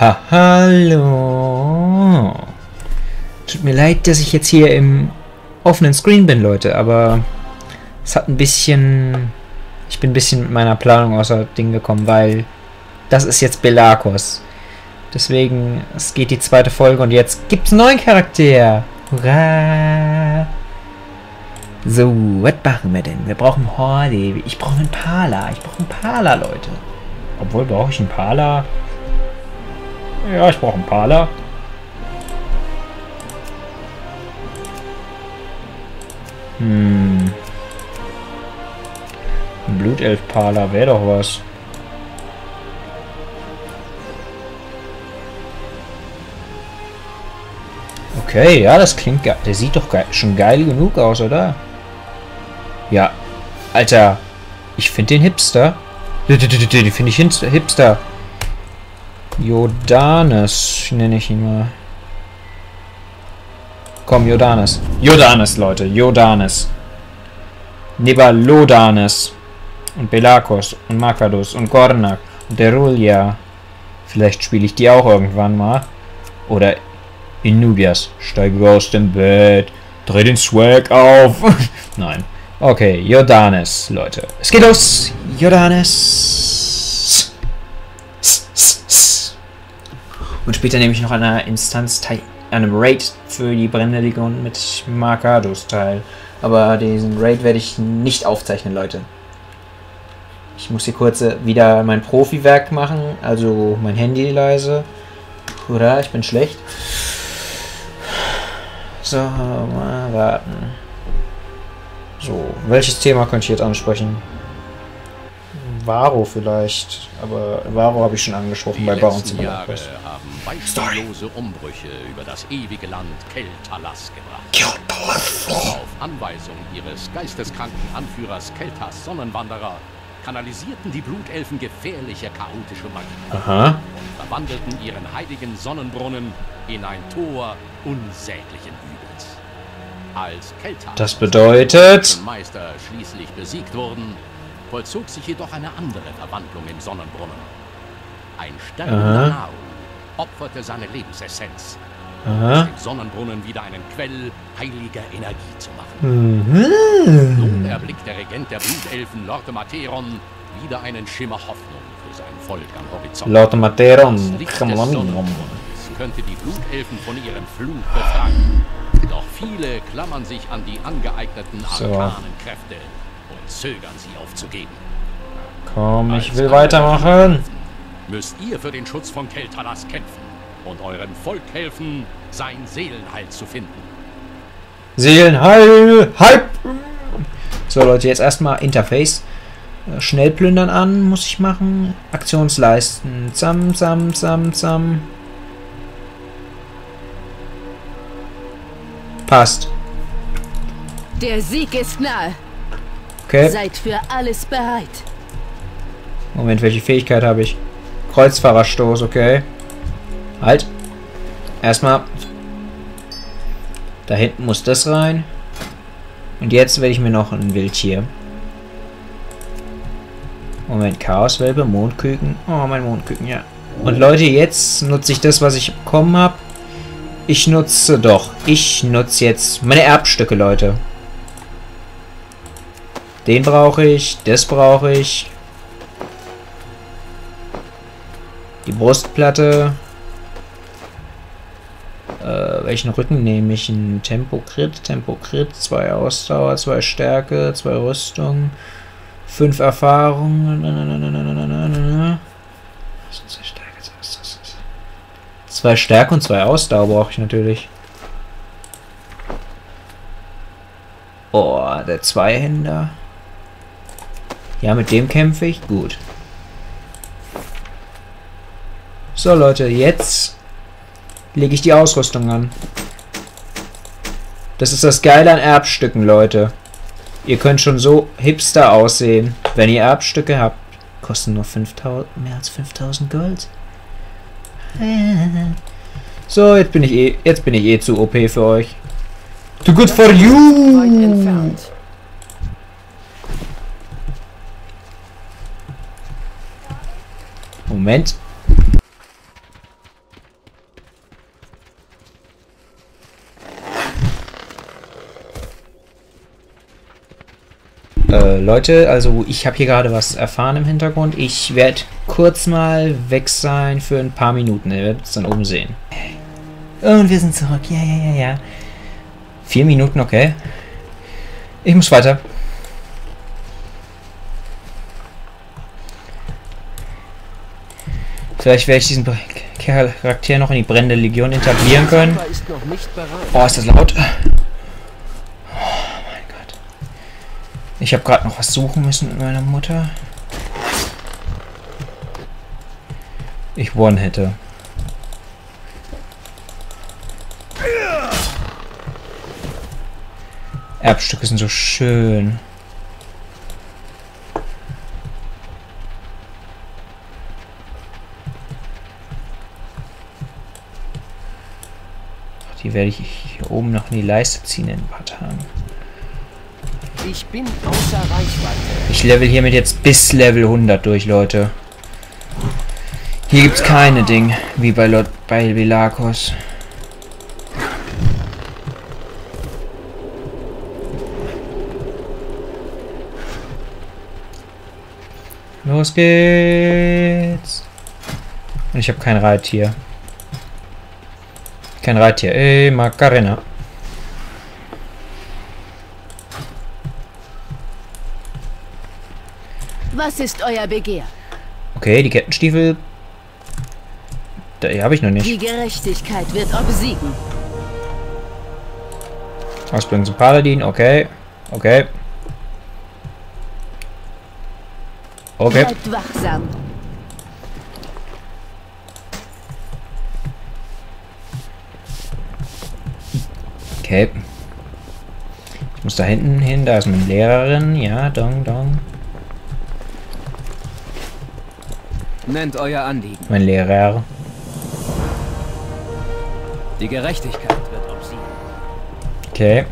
Ha, hallo. Tut mir leid, dass ich jetzt hier im offenen Screen bin, Leute, aber es hat ein bisschen... Ich bin ein bisschen mit meiner Planung außer Ding gekommen, weil das ist jetzt Belakos. Deswegen, es geht die zweite Folge und jetzt gibt's einen neuen Charakter. Hurra! So, was machen wir denn? Wir brauchen Horde. Ich brauche einen Pala. Ich brauche einen Pala, Leute. Obwohl, brauche ich einen Pala? Ja, ich brauche einen Pala. Hm. Ein Blutelf-Pala wäre doch was. Okay, ja, das klingt geil. Der sieht doch geil, schon geil genug aus, oder? Ja. Alter, ich finde den Hipster. Den finde ich Hipster. Jordanes nenne ich ihn mal. Komm, Jordanes. Jordanes, Leute. Jordanes. Nebalodanes. Und Belakos. Und Makados. Und Gornak. Und Derulia. Vielleicht spiele ich die auch irgendwann mal. Oder Inubias. Steige aus dem Bett. Dreh den Swag auf. Nein. Okay, Jordanes, Leute. Es geht los. Jordanes. Und später nehme ich noch an einer Instanz teil, einem Raid für die Brennende Legion mit Markados teil. Aber diesen Raid werde ich nicht aufzeichnen, Leute. Ich muss hier kurz äh, wieder mein Profi-Werk machen, also mein Handy leise. Oder ich bin schlecht. So, mal warten. So, welches Thema könnte ich jetzt ansprechen? Varo vielleicht, aber Varo habe ich schon angesprochen Die bei Bounce Jahre haben beispiellose Umbrüche über das ewige Land Keltalas gebracht. Auf Anweisung ihres geisteskranken Anführers Keltas Sonnenwanderer kanalisierten die Blutelfen gefährliche chaotische Magie Aha. und verwandelten ihren heiligen Sonnenbrunnen in ein Tor unsäglichen Übels. Als Keltas Das bedeutet- Meister schließlich besiegt wurden, vollzog sich jedoch eine andere Verwandlung im Sonnenbrunnen. Ein sterbender. Naru opferte seine Lebensessenz, um Aha. dem Sonnenbrunnen wieder einen Quell heiliger Energie zu machen. Nun Mhm. erblickt der Regent der Blutelfen Lorde Materon wieder einen Schimmer Hoffnung für sein Volk am Horizont. Das Materon. Könnte die Blutelfen von ihrem Fluch befreien. Doch viele klammern sich an die angeeigneten So. arkanen Kräfte und zögern sie aufzugeben. Komm, ich Als will weitermachen. Müsst ihr für den Schutz von Keltalas kämpfen und eurem Volk helfen, sein Seelenheil zu finden. Seelenheil. Halb. So, Leute, jetzt erstmal Interface. Äh, Schnell plündern an, muss ich machen. Aktionsleisten. Zam, zam, zam, zam. Passt. Der Sieg ist nahe. Okay. Seid für alles bereit. Moment, welche Fähigkeit habe ich? Kreuzfahrerstoß, okay. Halt. Erstmal. Da hinten muss das rein. Und jetzt werde ich mir noch ein Wildtier. Moment, Chaoswelpe, Mondküken. Oh, mein Mondküken, ja. Und Leute, jetzt nutze ich das, was ich bekommen habe. Ich nutze doch. Ich nutze jetzt meine Erbstücke, Leute. Den brauche ich, das brauche ich. Die Brustplatte. Äh, welchen Rücken nehme ich? Ein Tempokrit, Tempokrit, Tempo-Crit, 2 Ausdauer, 2 Stärke, 2 Rüstung, 5 Erfahrung. 2 Stärke und 2 Ausdauer brauche ich natürlich. Oh, der Zweihänder. Ja, mit dem kämpfe ich. Gut. So Leute, jetzt lege ich die Ausrüstung an. Das ist das Geile an Erbstücken, Leute. Ihr könnt schon so hipster aussehen, wenn ihr Erbstücke habt. Kosten nur 5000, mehr als 5000 Gold. So, jetzt bin ich eh, jetzt bin ich eh zu OP für euch. Too good for you. Moment. Äh, Leute, also ich habe hier gerade was erfahren im Hintergrund. Ich werde kurz mal weg sein für ein paar Minuten. Ihr werdet es dann oben sehen. Und wir sind zurück. Ja, ja, ja, ja. Vier Minuten, okay. Ich muss weiter. Vielleicht werde ich diesen Charakter noch in die brennende Legion etablieren können. Oh, ist das laut. Ich habe gerade noch was suchen müssen mit meiner Mutter. Ich one hätte. Erbstücke sind so schön. Die werde ich hier oben noch in die Leiste ziehen in ein paar Tagen. Ich bin außer Reichweite. Ich level hiermit jetzt bis Level 100 durch, Leute. Hier gibt's keine Ding, wie bei, Lot bei Velakos. Los geht's. Und ich habe kein Reittier. Kein Reittier. Ey, Macarena. Was ist euer Begehr? Okay, die Kettenstiefel. Die habe ich noch nicht. Die Gerechtigkeit wird obsiegen. Ausbildung zum Paladin, okay. Okay. Okay. Bleibt wachsam. Okay. Ich muss da hinten hin, da ist meine Lehrerin. Ja, dong, dong. Nennt euer Anliegen. Mein Lehrer. Die Gerechtigkeit wird obsiegen. Okay.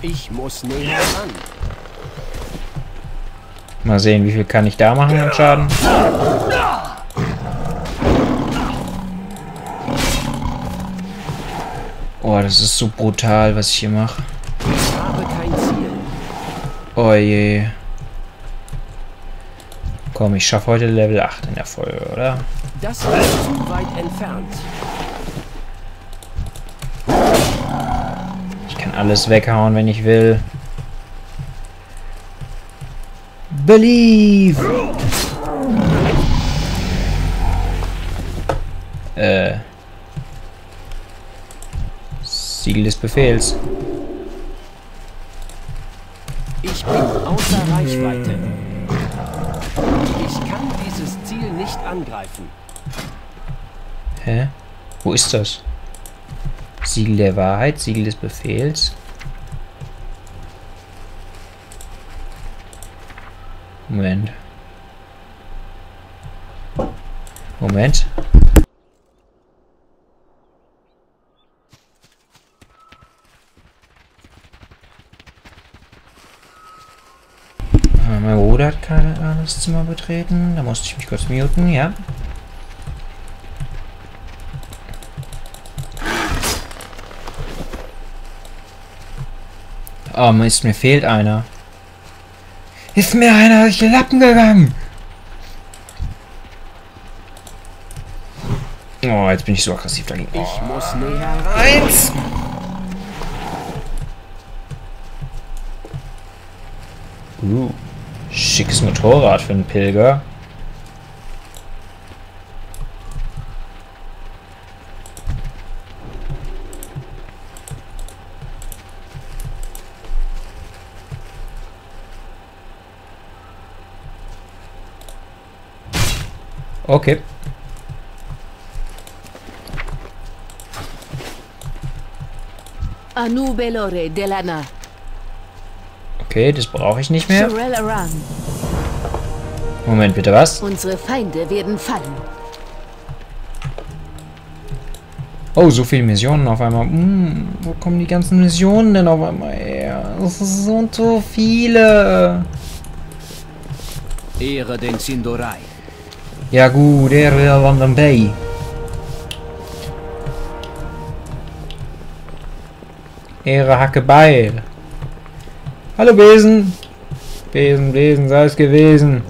Ich muss näher ran. Mal sehen, wie viel kann ich da machen an Schaden. Oh, das ist so brutal, was ich hier mache. Oh je. Komm, ich schaffe heute Level 8 in der Folge, oder? Das ist zu weit entfernt. Ich kann alles weghauen, wenn ich will. Believe! Äh. Siegel des Befehls. Ich bin außer Reichweite. Ich kann dieses Ziel nicht angreifen. Hä? Wo ist das? Siegel der Wahrheit, Siegel des Befehls. Moment. Moment. Äh, Mein Bruder hat gerade das Zimmer betreten. Da musste ich mich kurz muten, ja. Oh Mist, mir fehlt einer. Ist mir einer durch die Lappen gegangen. Oh, jetzt bin ich so aggressiv dagegen. Oh, Ich muss näher eins. Uh, schickes Motorrad für einen Pilger. Okay. Okay, das brauche ich nicht mehr. Moment, bitte was? Unsere Feinde werden fallen. Oh, so viele Missionen auf einmal. Hm, wo kommen die ganzen Missionen denn auf einmal her? Das sind so viele. Ehre den Sindorai. Ja gut, der wäre London Bay. Ehre Hacke Beil. Hallo Besen. Besen, Besen, sei es gewesen.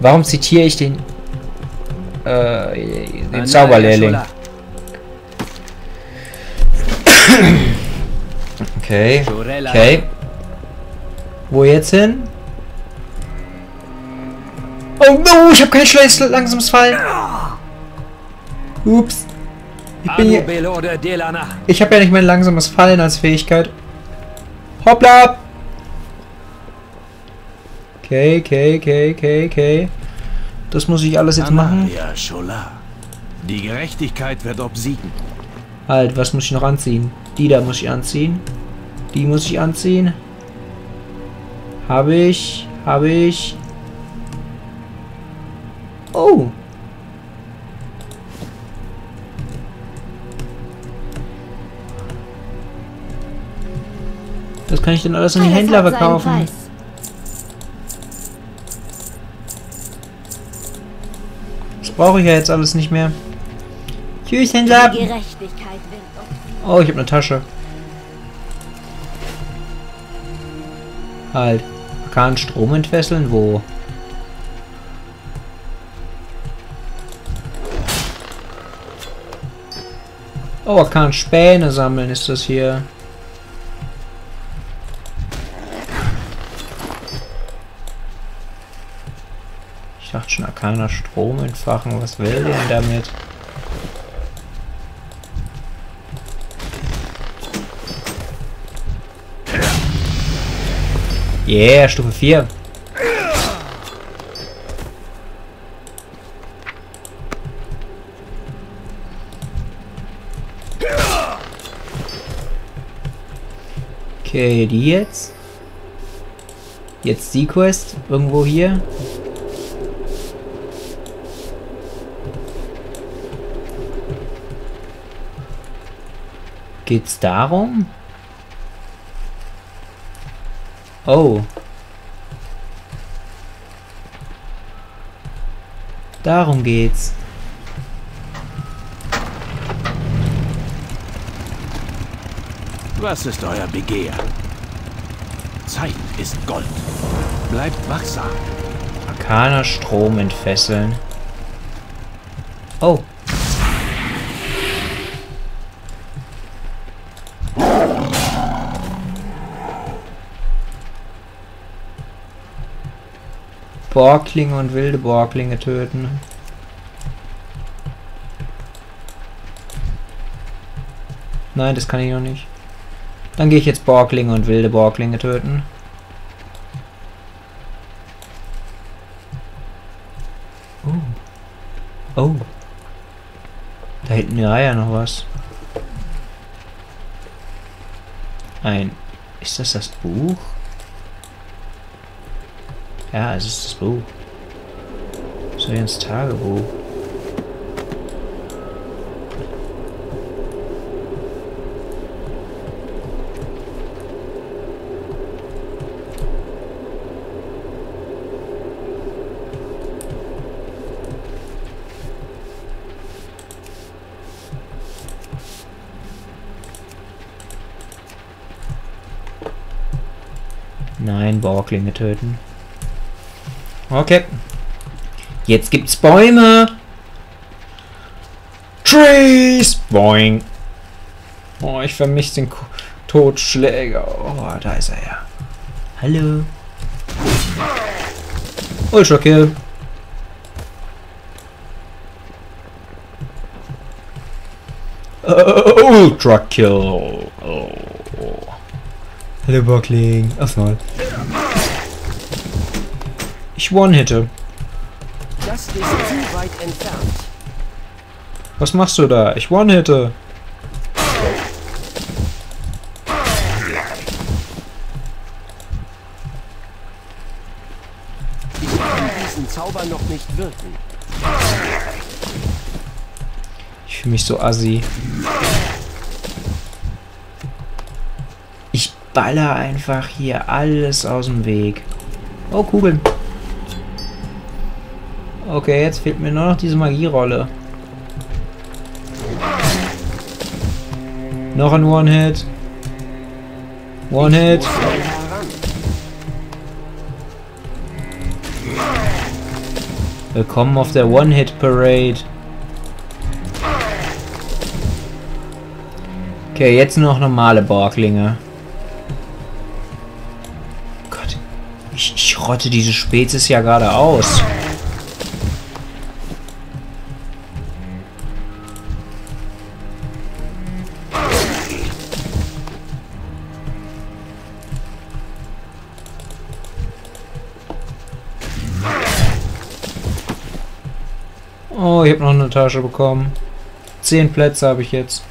Warum zitiere ich den äh, den Zauberlehrling? Okay, okay. Wo jetzt hin? Oh, no, ich habe kein schnelles langsames Fall. Ups. Ich bin hier. Ich habe ja nicht mein langsames Fallen als Fähigkeit. Hoppla! Okay, okay, okay, okay, okay. Das muss ich alles jetzt machen. Die Gerechtigkeit wird obsiegen. Halt, was muss ich noch anziehen? Die da muss ich anziehen. Die muss ich anziehen. Habe ich. Habe ich. Oh. Das kann ich dann alles an die Händler verkaufen. Das brauche ich ja jetzt alles nicht mehr. Tschüss, Händler. Oh, ich habe eine Tasche. Halt. Kann Strom entfesseln? Wo? Oh, kann Späne sammeln, ist das hier. Ich dachte schon, kann Strom entfachen. Was will denn damit? Yeah, Stufe 4. Okay, die jetzt. Jetzt die Quest. Irgendwo hier. Geht's darum? Oh. Darum geht's. Was ist euer Begehr? Zeit ist Gold. Bleibt wachsam. Arkaner Strom entfesseln. Oh. Borglinge und wilde Borglinge töten. Nein, das kann ich noch nicht. Dann gehe ich jetzt Borglinge und wilde Borglinge töten. Oh. Oh. Da hinten ja ja noch was. Ein... Ist das das Buch? Ja, es ist das Buch. So ins Tagebuch. Nein, Borglinge töten. Okay. Jetzt gibt's Bäume. Trees. Boing. Oh, ich vermisse den Ko Totschläger. Oh, da ist er ja. Hallo. Ultra Kill. Uh, Ultra Kill. Oh. Hallo Bockling. Erstmal. Ich one-hitte. Das ist zu weit entfernt. Was machst du da? Ich one-hitte. Ich kann diesen Zauber noch nicht wirken. Ich fühle mich so assi. Ich baller einfach hier alles aus dem Weg. Oh, Kugeln. Okay, jetzt fehlt mir nur noch diese Magierolle. Noch ein One-Hit. One-Hit. Willkommen auf der One-Hit-Parade. Okay, jetzt noch normale Borglinge. Rotte diese Spezies ja gerade aus. Oh, ich habe noch eine Tasche bekommen. Zehn Plätze habe ich jetzt.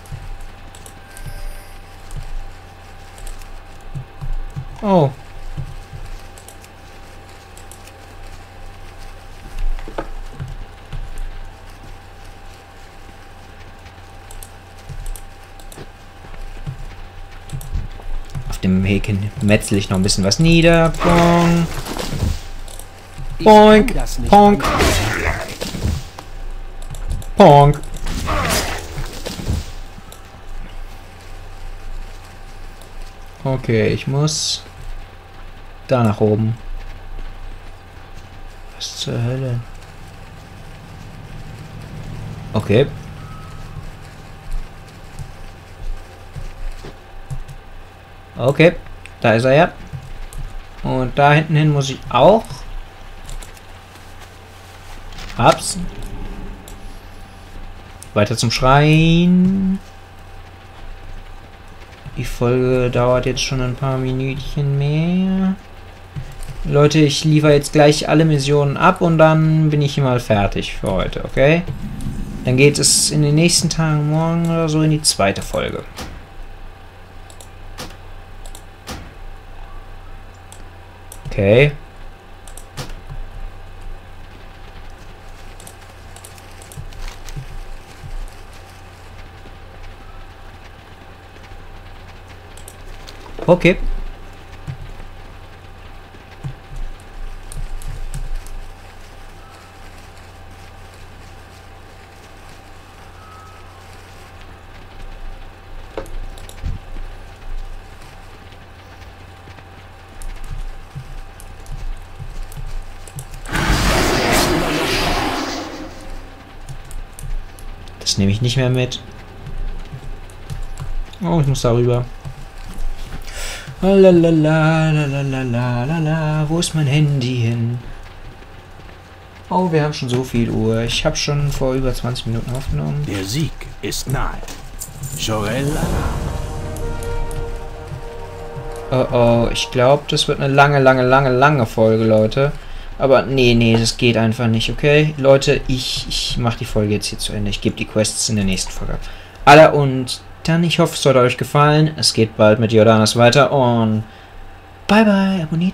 Oh. Dem Häken metzel ich noch ein bisschen was nieder. Bong. Boink. Ponk. Ponk. Okay, ich muss da nach oben. Was zur Hölle? Okay. Okay, da ist er ja. Und da hinten hin muss ich auch. Hab's. Weiter zum Schrein. Die Folge dauert jetzt schon ein paar Minütchen mehr. Leute, ich liefere jetzt gleich alle Missionen ab und dann bin ich hier mal fertig für heute, okay? Dann geht es in den nächsten Tagen, morgen oder so, in die zweite Folge. Okay. Okay. Nicht mehr mit. Oh, ich muss darüber. Lalalala, wo ist mein Handy hin? Oh, wir haben schon so viel Uhr. Ich habe schon vor über 20 Minuten aufgenommen. Der Sieg ist nahe. Jorel Oh oh, ich glaube, das wird eine lange, lange, lange, lange Folge, Leute. Aber nee, nee, das geht einfach nicht, okay? Leute, ich, ich mache die Folge jetzt hier zu Ende. Ich gebe die Quests in der nächsten Folge. Aller und dann, ich hoffe, es hat euch gefallen. Es geht bald mit Jordanas weiter und bye bye, abonniert